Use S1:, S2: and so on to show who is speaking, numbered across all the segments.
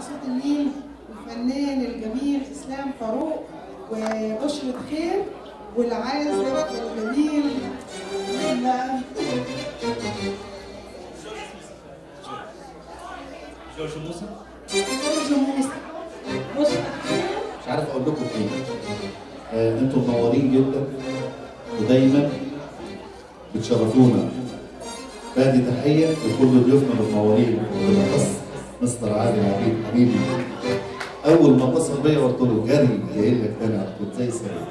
S1: صوت النيل الفنان الجميل إسلام فاروق وبشرة خير والعازف الجميل
S2: جورج موسى.
S1: جورج موسى. بشرة خير.
S3: مش عارف أقول لكم إيه. آه أنتم منورين جدا ودايما بتشرفونا. بادي تحية لكل ضيوفنا المنورين. وبالاخص مستر عادل عبيد حبيبي. أول ما اتصل بيا قلت له جري جاي لك تاني على طول زي سعيد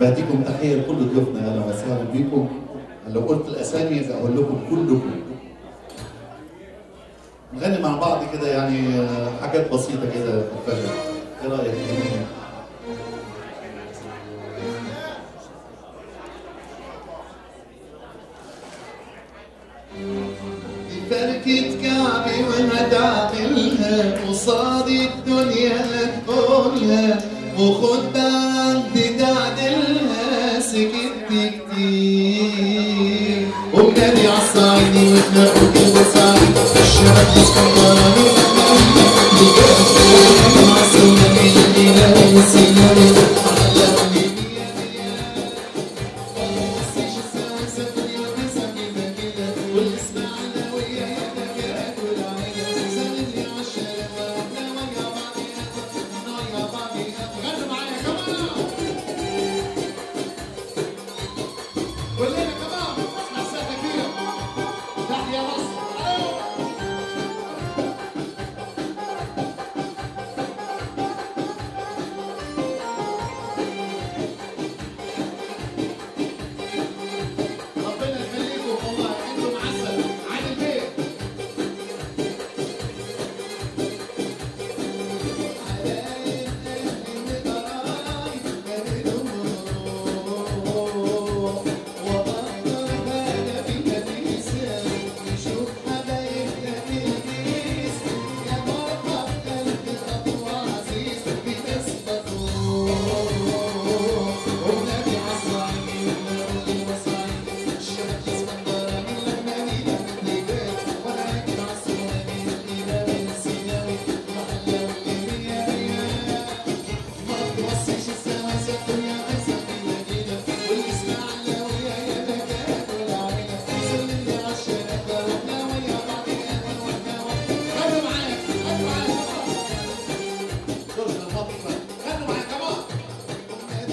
S3: بهديكم تحيه لكل ضيوفنا أهلا وسهلا بيكم. لو قلت الأسامي أقول لكم كلكم. نغني مع بعض كده يعني آه، حاجات بسيطة كده فرفشه إيه رأيك؟ فركة كعبي داخلها قصاد الدنيا تقولها وخد عندي تعدلها سكت كتير ومنادي عالصعيدي وتنقل كلمة سعيد الشباب مسكراني والاسم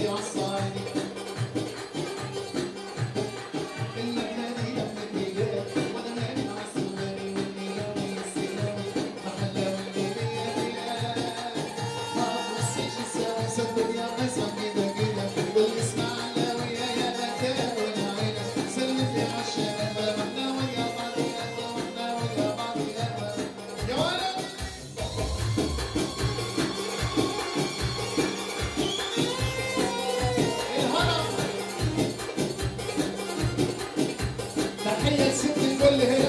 S3: Nossa. الناس تقول لها